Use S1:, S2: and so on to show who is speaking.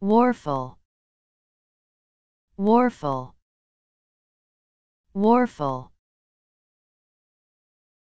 S1: Warful. Warful. Warful.